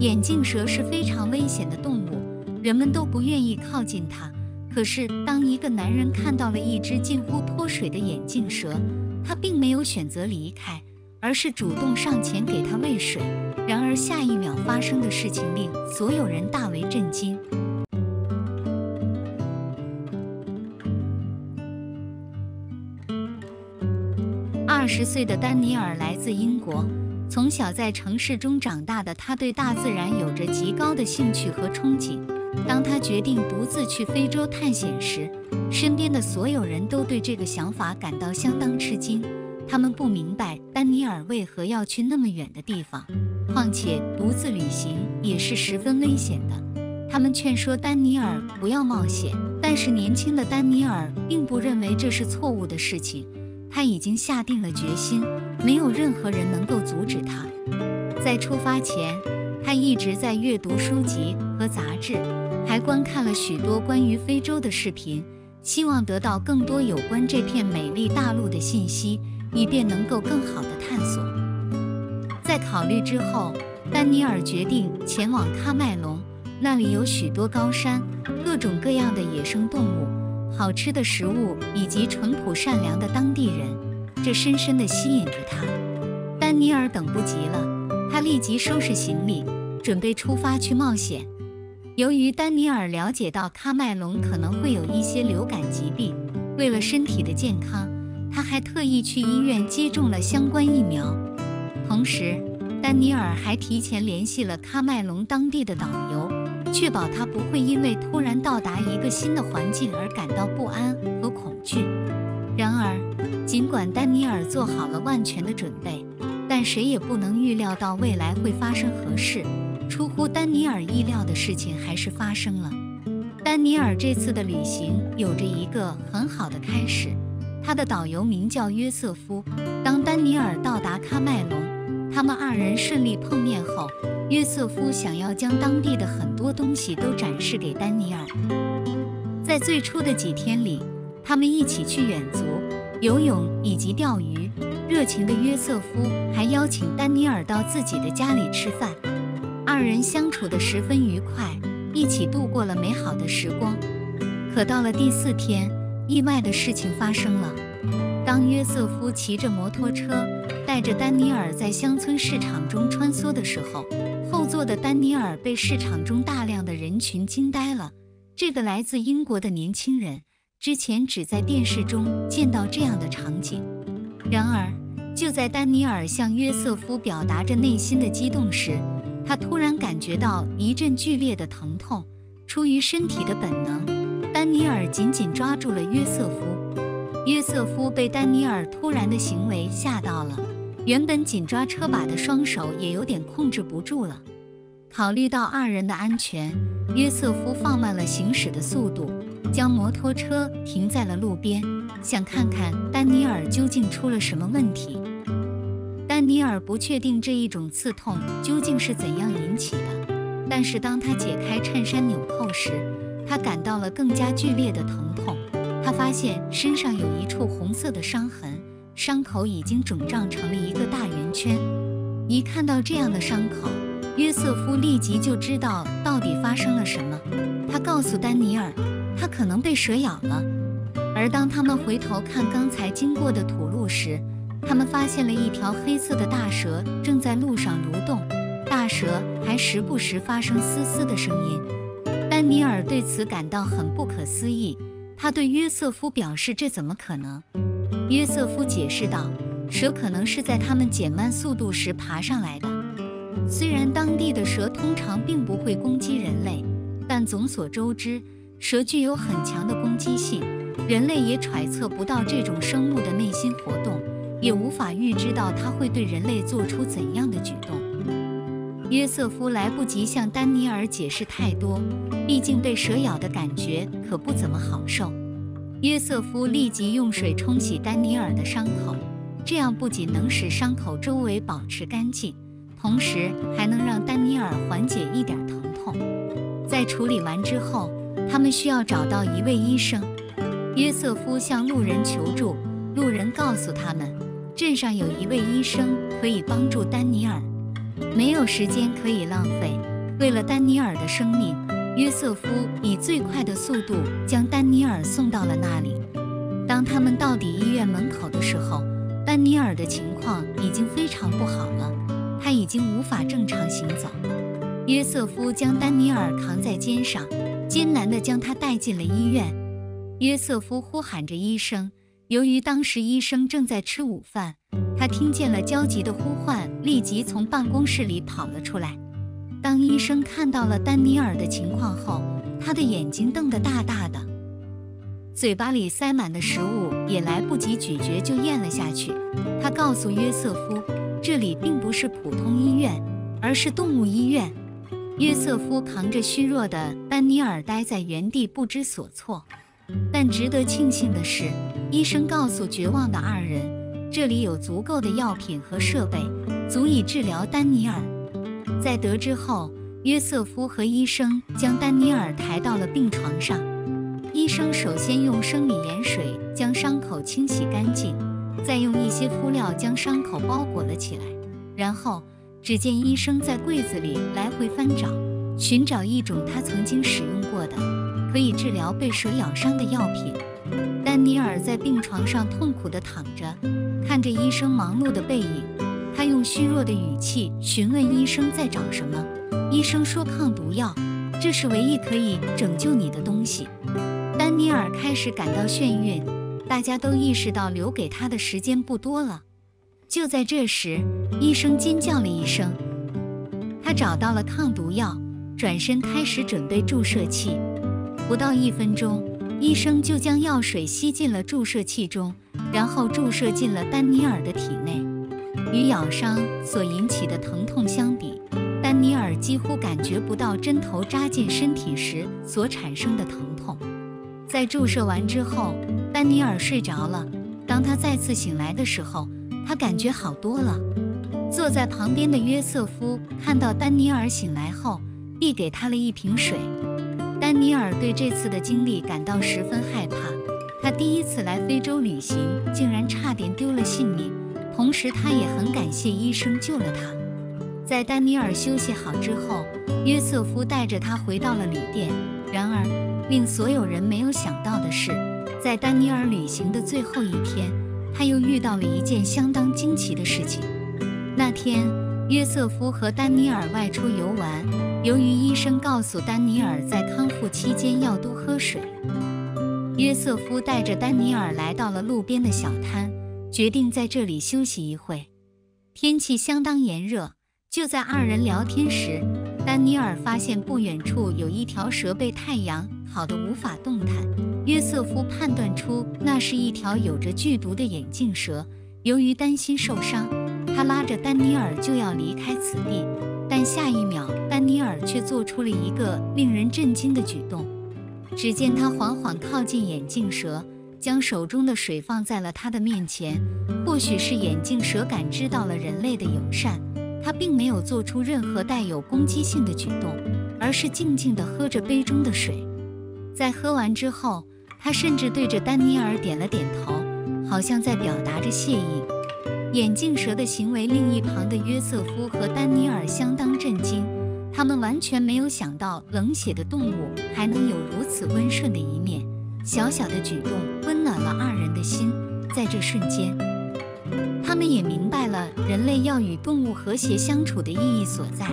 眼镜蛇是非常危险的动物，人们都不愿意靠近它。可是，当一个男人看到了一只近乎脱水的眼镜蛇，他并没有选择离开，而是主动上前给它喂水。然而，下一秒发生的事情令所有人大为震惊。二十岁的丹尼尔来自英国，从小在城市中长大的他，对大自然有着极高的兴趣和憧憬。当他决定独自去非洲探险时，身边的所有人都对这个想法感到相当吃惊。他们不明白丹尼尔为何要去那么远的地方，况且独自旅行也是十分危险的。他们劝说丹尼尔不要冒险，但是年轻的丹尼尔并不认为这是错误的事情。他已经下定了决心，没有任何人能够阻止他。在出发前，他一直在阅读书籍和杂志，还观看了许多关于非洲的视频，希望得到更多有关这片美丽大陆的信息，以便能够更好的探索。在考虑之后，丹尼尔决定前往喀麦隆，那里有许多高山、各种各样的野生动物、好吃的食物以及淳朴善良的当地人，这深深地吸引着他。丹尼尔等不及了。他立即收拾行李，准备出发去冒险。由于丹尼尔了解到喀麦隆可能会有一些流感疾病，为了身体的健康，他还特意去医院接种了相关疫苗。同时，丹尼尔还提前联系了喀麦隆当地的导游，确保他不会因为突然到达一个新的环境而感到不安和恐惧。然而，尽管丹尼尔做好了万全的准备。但谁也不能预料到未来会发生何事。出乎丹尼尔意料的事情还是发生了。丹尼尔这次的旅行有着一个很好的开始。他的导游名叫约瑟夫。当丹尼尔到达喀麦隆，他们二人顺利碰面后，约瑟夫想要将当地的很多东西都展示给丹尼尔。在最初的几天里，他们一起去远足、游泳以及钓鱼。热情的约瑟夫还邀请丹尼尔到自己的家里吃饭，二人相处得十分愉快，一起度过了美好的时光。可到了第四天，意外的事情发生了。当约瑟夫骑着摩托车带着丹尼尔在乡村市场中穿梭的时候，后座的丹尼尔被市场中大量的人群惊呆了。这个来自英国的年轻人之前只在电视中见到这样的场景，然而。就在丹尼尔向约瑟夫表达着内心的激动时，他突然感觉到一阵剧烈的疼痛。出于身体的本能，丹尼尔紧紧抓住了约瑟夫。约瑟夫被丹尼尔突然的行为吓到了，原本紧抓车把的双手也有点控制不住了。考虑到二人的安全，约瑟夫放慢了行驶的速度，将摩托车停在了路边。想看看丹尼尔究竟出了什么问题。丹尼尔不确定这一种刺痛究竟是怎样引起的，但是当他解开衬衫纽扣时，他感到了更加剧烈的疼痛。他发现身上有一处红色的伤痕，伤口已经肿胀成了一个大圆圈。一看到这样的伤口，约瑟夫立即就知道到底发生了什么。他告诉丹尼尔，他可能被蛇咬了。而当他们回头看刚才经过的土路时，他们发现了一条黑色的大蛇正在路上蠕动，大蛇还时不时发生嘶嘶的声音。丹尼尔对此感到很不可思议，他对约瑟夫表示：“这怎么可能？”约瑟夫解释道：“蛇可能是在他们减慢速度时爬上来的。虽然当地的蛇通常并不会攻击人类，但众所周知，蛇具有很强的攻击性。”人类也揣测不到这种生物的内心活动，也无法预知到它会对人类做出怎样的举动。约瑟夫来不及向丹尼尔解释太多，毕竟被蛇咬的感觉可不怎么好受。约瑟夫立即用水冲洗丹尼尔的伤口，这样不仅能使伤口周围保持干净，同时还能让丹尼尔缓解一点疼痛。在处理完之后，他们需要找到一位医生。约瑟夫向路人求助，路人告诉他们，镇上有一位医生可以帮助丹尼尔。没有时间可以浪费，为了丹尼尔的生命，约瑟夫以最快的速度将丹尼尔送到了那里。当他们到抵医院门口的时候，丹尼尔的情况已经非常不好了，他已经无法正常行走。约瑟夫将丹尼尔扛在肩上，艰难地将他带进了医院。约瑟夫呼喊着医生，由于当时医生正在吃午饭，他听见了焦急的呼唤，立即从办公室里跑了出来。当医生看到了丹尼尔的情况后，他的眼睛瞪得大大的。嘴巴里塞满的食物也来不及咀嚼就咽了下去。他告诉约瑟夫，这里并不是普通医院，而是动物医院。约瑟夫扛着虚弱的丹尼尔待在原地不知所措。但值得庆幸的是，医生告诉绝望的二人，这里有足够的药品和设备，足以治疗丹尼尔。在得知后，约瑟夫和医生将丹尼尔抬到了病床上。医生首先用生理盐水将伤口清洗干净，再用一些敷料将伤口包裹了起来。然后，只见医生在柜子里来回翻找，寻找一种他曾经使用过的、可以治疗被蛇咬伤的药品。丹尼尔在病床上痛苦地躺着，看着医生忙碌的背影，他用虚弱的语气询问医生在找什么。医生说：“抗毒药，这是唯一可以拯救你的东西。”丹尼尔开始感到眩晕，大家都意识到留给他的时间不多了。就在这时，医生尖叫了一声，他找到了抗毒药，转身开始准备注射器。不到一分钟，医生就将药水吸进了注射器中，然后注射进了丹尼尔的体内。与咬伤所引起的疼痛相比，丹尼尔几乎感觉不到针头扎进身体时所产生的疼痛。在注射完之后，丹尼尔睡着了。当他再次醒来的时候，他感觉好多了。坐在旁边的约瑟夫看到丹尼尔醒来后，递给他了一瓶水。丹尼尔对这次的经历感到十分害怕。他第一次来非洲旅行，竟然差点丢了性命。同时，他也很感谢医生救了他。在丹尼尔休息好之后，约瑟夫带着他回到了旅店。然而，令所有人没有想到的是，在丹尼尔旅行的最后一天，他又遇到了一件相当惊奇的事情。那天，约瑟夫和丹尼尔外出游玩，由于医生告诉丹尼尔在康复期间要多喝水，约瑟夫带着丹尼尔来到了路边的小摊，决定在这里休息一会。天气相当炎热，就在二人聊天时，丹尼尔发现不远处有一条蛇被太阳烤得无法动弹。约瑟夫判断出那是一条有着剧毒的眼镜蛇。由于担心受伤，他拉着丹尼尔就要离开此地。但下一秒，丹尼尔却做出了一个令人震惊的举动。只见他缓缓靠近眼镜蛇，将手中的水放在了他的面前。或许是眼镜蛇感知到了人类的友善。他并没有做出任何带有攻击性的举动，而是静静地喝着杯中的水。在喝完之后，他甚至对着丹尼尔点了点头，好像在表达着谢意。眼镜蛇的行为，令一旁的约瑟夫和丹尼尔相当震惊，他们完全没有想到冷血的动物还能有如此温顺的一面。小小的举动温暖了二人的心，在这瞬间。他们也明白了人类要与动物和谐相处的意义所在。